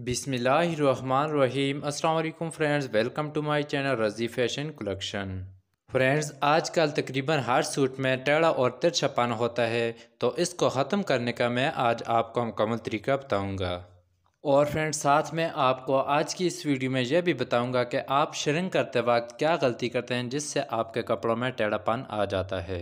बिसमीम अल्लाम friends, welcome to my channel Razi fashion collection. Friends, आजकल तकरीबन हर सूट में टेढ़ा और तिरछापन होता है तो इसको ख़त्म करने का मैं आज आपको मुकम्मल तरीका बताऊँगा। और फ्रेंड्स, साथ में आपको आज की इस वीडियो में यह भी बताऊँगा कि आप शरिंग करते वक्त क्या गलती करते हैं जिससे आपके कपड़ों में टेढ़ापन आ जाता है।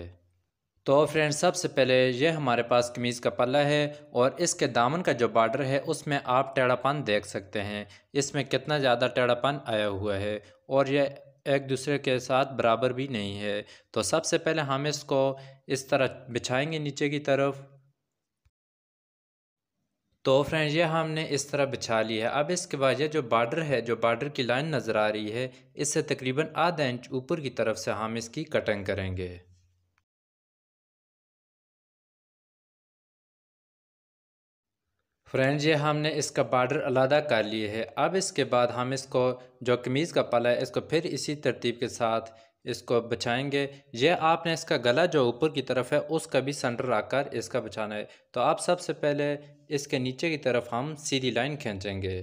तो फ्रेंड्स सबसे पहले ये हमारे पास कमीज़ का पल्ला है और इसके दामन का जो बॉर्डर है, उसमें आप टेढ़ापन देख सकते हैं। इसमें कितना ज़्यादा टेढ़ापन आया हुआ है और यह एक दूसरे के साथ बराबर भी नहीं है। तो सबसे पहले हम इसको इस तरह बिछाएँगे नीचे की तरफ़। तो फ्रेंड्स ये हमने इस तरह बिछा लिया है। अब इसके बाद ये जो बॉर्डर है, जो बॉर्डर की लाइन नज़र आ रही है इससे तकरीबन आधा इंच ऊपर की तरफ़ से हम इसकी कटिंग करेंगे। फ्रेंड्स, ये हमने इसका बार्डर अलादा कर लिए है। अब इसके बाद हम इसको, जो कमीज़ का पला है, इसको फिर इसी तरतीब के साथ इसको बचाएँगे ये आपने इसका गला जो ऊपर की तरफ़ है, उसका भी सेंटर रखकर इसका बचाना है। तो आप सबसे पहले इसके नीचे की तरफ़ हम सीधी लाइन खींचेंगे।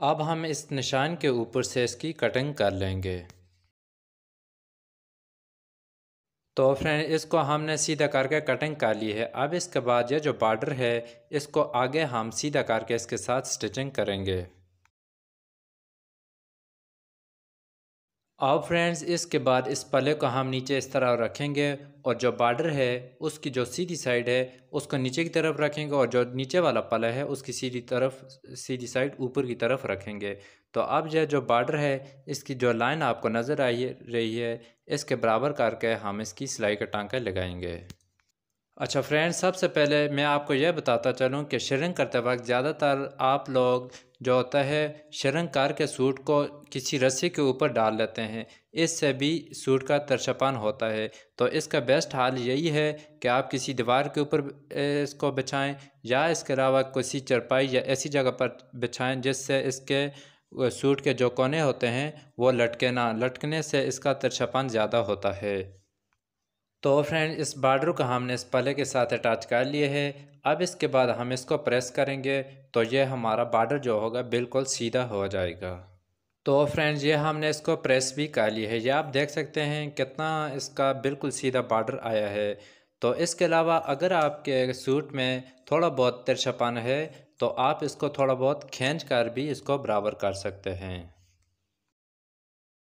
अब हम इस निशान के ऊपर से इसकी कटिंग कर लेंगे। तो फ्रेंड, इसको हमने सीधा करके कटिंग कर ली है। अब इसके बाद ये जो बॉर्डर है, इसको आगे हम सीधा करके इसके साथ स्टिचिंग करेंगे। अब फ्रेंड्स इसके बाद इस पले को हम नीचे इस तरह रखेंगे और जो बॉर्डर है, उसकी जो सीधी साइड है, उसको नीचे की तरफ़ रखेंगे और जो नीचे वाला पला है, उसकी सीधी तरफ़, सीधी साइड ऊपर की तरफ़ रखेंगे। तो अब यह जो बॉर्डर है, इसकी जो लाइन आपको नज़र आई रही है, इसके बराबर करके हम इसकी सिलाई का टांका लगाएँगे। अच्छा फ्रेंड्स सबसे पहले मैं आपको यह बताता चलूँ कि शरंग करते वक्त ज़्यादातर आप लोग जो होता है शरंग कार के सूट को किसी रस्सी के ऊपर डाल लेते हैं। इससे भी सूट का तरछपान होता है। तो इसका बेस्ट हाल यही है कि आप किसी दीवार के ऊपर इसको बिछाएँ या इसके अलावा किसी चरपाई या ऐसी जगह पर बिछाएँ जिससे इसके सूट के जो कोने होते हैं वो लटके ना, लटकने से इसका तरछपान ज़्यादा होता है। तो फ्रेंड, इस बार्डर को हमने इस पले के साथ अटैच कर लिए है। अब इसके बाद हम इसको प्रेस करेंगे तो ये हमारा बार्डर जो होगा, बिल्कुल सीधा हो जाएगा। तो फ्रेंड्स ये हमने इसको प्रेस भी कर लिया है। ये आप देख सकते हैं कितना इसका बिल्कुल सीधा बार्डर आया है। तो इसके अलावा, अगर आपके सूट में थोड़ा बहुत तिरछापन है तो आप इसको थोड़ा बहुत खींच कर भी इसको बराबर कर सकते हैं।